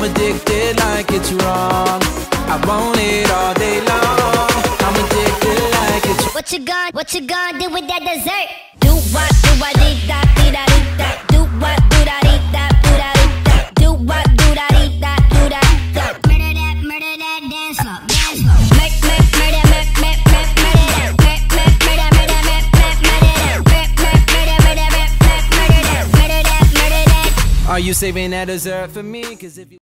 I'm addicted like it's wrong. I want it all day long. I'm addicted like it's What you gonna, what you gonna do with that dessert? Do what, do what, dee da, dee da, dee da. Do what, do da, dee da, do da, dee da. Do what, do da, dee da, do da, da. Murder that, murder that, dance floor, dance floor. That. Are you saving that dessert for me? Cause if you